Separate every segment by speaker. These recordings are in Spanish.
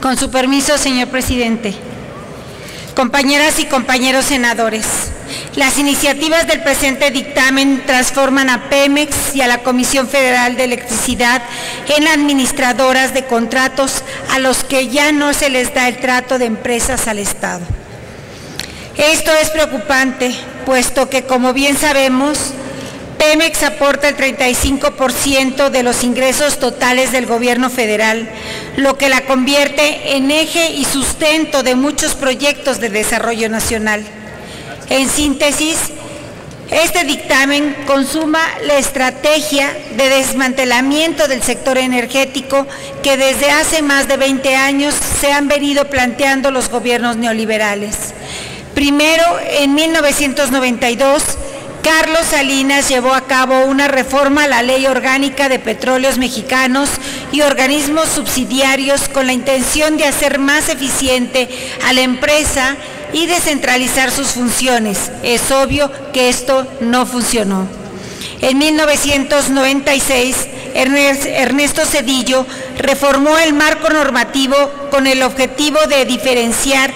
Speaker 1: Con su permiso, señor presidente. Compañeras y compañeros senadores, las iniciativas del presente dictamen transforman a Pemex y a la Comisión Federal de Electricidad en administradoras de contratos a los que ya no se les da el trato de empresas al Estado. Esto es preocupante, puesto que, como bien sabemos, Pemex aporta el 35% de los ingresos totales del gobierno federal, lo que la convierte en eje y sustento de muchos proyectos de desarrollo nacional. En síntesis, este dictamen consuma la estrategia de desmantelamiento del sector energético que desde hace más de 20 años se han venido planteando los gobiernos neoliberales. Primero, en 1992, Carlos Salinas llevó a cabo una reforma a la Ley Orgánica de Petróleos Mexicanos y organismos subsidiarios con la intención de hacer más eficiente a la empresa y descentralizar sus funciones. Es obvio que esto no funcionó. En 1996, Ernesto Cedillo reformó el marco normativo con el objetivo de diferenciar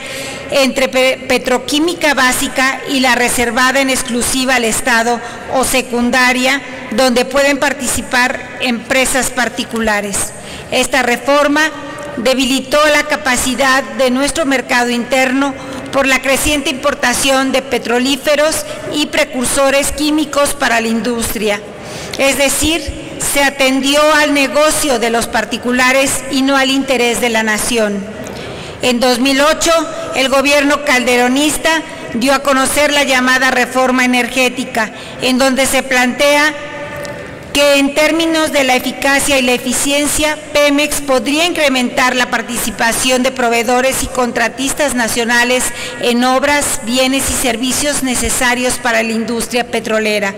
Speaker 1: entre petroquímica básica y la reservada en exclusiva al Estado o secundaria, donde pueden participar empresas particulares. Esta reforma debilitó la capacidad de nuestro mercado interno por la creciente importación de petrolíferos y precursores químicos para la industria. Es decir, se atendió al negocio de los particulares y no al interés de la nación. En 2008, el gobierno calderonista dio a conocer la llamada reforma energética, en donde se plantea que en términos de la eficacia y la eficiencia, Pemex podría incrementar la participación de proveedores y contratistas nacionales en obras, bienes y servicios necesarios para la industria petrolera.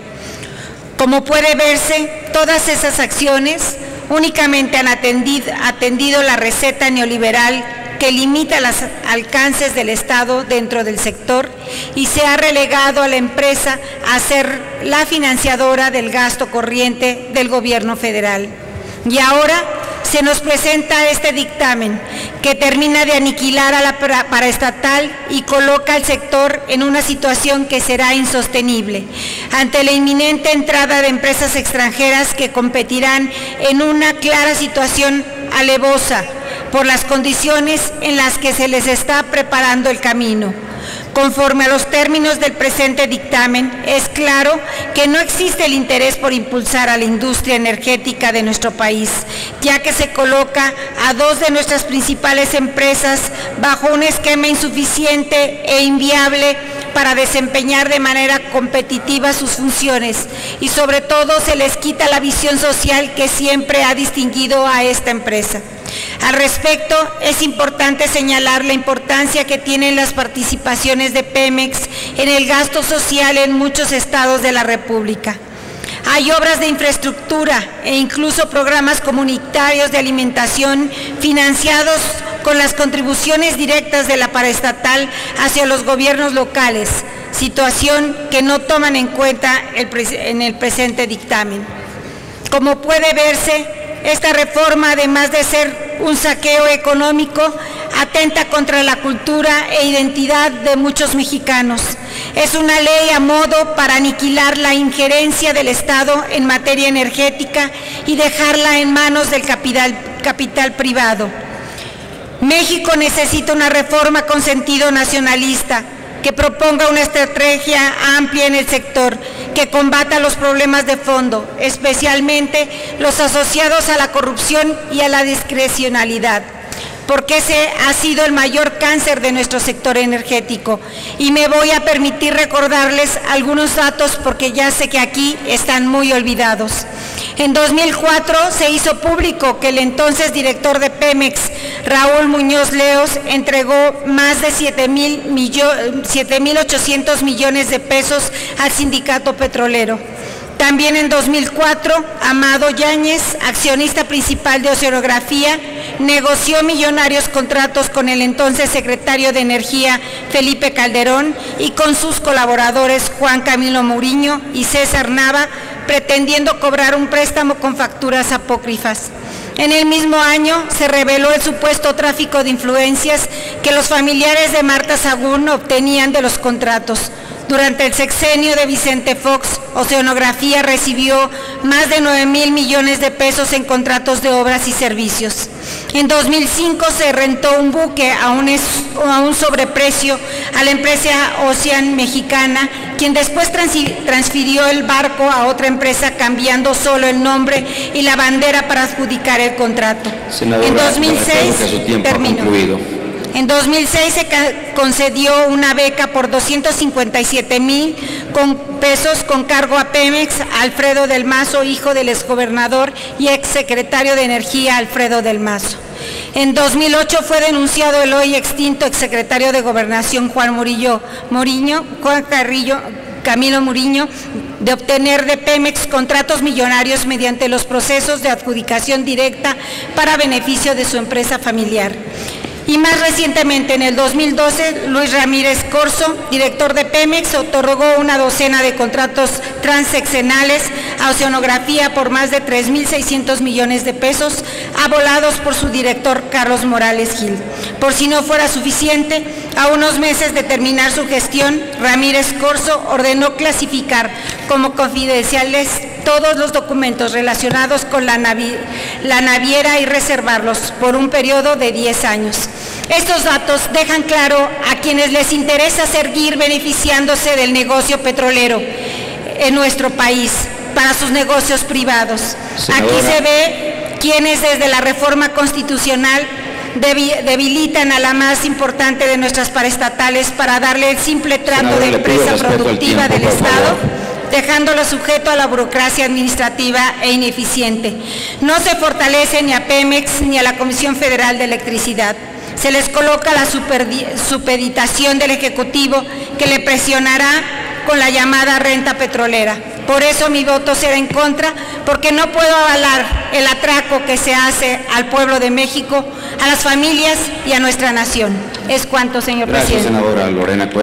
Speaker 1: Como puede verse, todas esas acciones únicamente han atendido, atendido la receta neoliberal que limita los alcances del Estado dentro del sector y se ha relegado a la empresa a ser la financiadora del gasto corriente del gobierno federal. Y ahora se nos presenta este dictamen que termina de aniquilar a la paraestatal y coloca al sector en una situación que será insostenible ante la inminente entrada de empresas extranjeras que competirán en una clara situación alevosa por las condiciones en las que se les está preparando el camino. Conforme a los términos del presente dictamen, es claro que no existe el interés por impulsar a la industria energética de nuestro país, ya que se coloca a dos de nuestras principales empresas bajo un esquema insuficiente e inviable para desempeñar de manera competitiva sus funciones y sobre todo se les quita la visión social que siempre ha distinguido a esta empresa. Al respecto, es importante señalar la importancia que tienen las participaciones de Pemex en el gasto social en muchos estados de la República. Hay obras de infraestructura e incluso programas comunitarios de alimentación financiados con las contribuciones directas de la paraestatal hacia los gobiernos locales, situación que no toman en cuenta en el presente dictamen. Como puede verse, esta reforma, además de ser un saqueo económico, atenta contra la cultura e identidad de muchos mexicanos. Es una ley a modo para aniquilar la injerencia del Estado en materia energética y dejarla en manos del capital, capital privado. México necesita una reforma con sentido nacionalista que proponga una estrategia amplia en el sector que combata los problemas de fondo, especialmente los asociados a la corrupción y a la discrecionalidad porque ese ha sido el mayor cáncer de nuestro sector energético. Y me voy a permitir recordarles algunos datos porque ya sé que aquí están muy olvidados. En 2004 se hizo público que el entonces director de Pemex, Raúl Muñoz Leos, entregó más de 7.800 millones de pesos al sindicato petrolero. También en 2004, Amado Yáñez, accionista principal de Oceanografía, negoció millonarios contratos con el entonces secretario de Energía, Felipe Calderón, y con sus colaboradores Juan Camilo Muriño y César Nava, pretendiendo cobrar un préstamo con facturas apócrifas. En el mismo año se reveló el supuesto tráfico de influencias que los familiares de Marta Sagún obtenían de los contratos. Durante el sexenio de Vicente Fox, Oceanografía recibió más de 9 mil millones de pesos en contratos de obras y servicios. En 2005 se rentó un buque a un, a un sobreprecio a la empresa Ocean Mexicana, quien después transfirió el barco a otra empresa cambiando solo el nombre y la bandera para adjudicar el contrato.
Speaker 2: Senadora,
Speaker 1: en 2006
Speaker 2: su tiempo
Speaker 1: terminó. En 2006 se concedió una beca por 257 mil pesos con cargo a Pemex Alfredo del Mazo, hijo del exgobernador y exsecretario de Energía Alfredo del Mazo. En 2008 fue denunciado el hoy extinto exsecretario de Gobernación Juan Murillo, Juan Carrillo, Camilo Muriño, de obtener de Pemex contratos millonarios mediante los procesos de adjudicación directa para beneficio de su empresa familiar. Y más recientemente, en el 2012, Luis Ramírez Corso, director de Pemex, otorgó una docena de contratos transeccionales a Oceanografía por más de 3.600 millones de pesos, avolados por su director Carlos Morales Gil. Por si no fuera suficiente, a unos meses de terminar su gestión, Ramírez Corso ordenó clasificar como confidenciales todos los documentos relacionados con la, la naviera y reservarlos por un periodo de 10 años. Estos datos dejan claro a quienes les interesa seguir beneficiándose del negocio petrolero en nuestro país para sus negocios privados.
Speaker 2: Senadora.
Speaker 1: Aquí se ve quienes desde la reforma constitucional debi- debilitan a la más importante de nuestras paraestatales para darle el simple trato
Speaker 2: Senadora,
Speaker 1: de empresa productiva
Speaker 2: tiempo,
Speaker 1: del Estado dejándolo sujeto a la burocracia administrativa e ineficiente. No se fortalece ni a Pemex ni a la Comisión Federal de Electricidad. Se les coloca la supeditación del Ejecutivo que le presionará con la llamada renta petrolera. Por eso mi voto será en contra, porque no puedo avalar el atraco que se hace al pueblo de México, a las familias y a nuestra nación. Es cuanto, señor
Speaker 2: Gracias,
Speaker 1: presidente.
Speaker 2: senadora Lorena.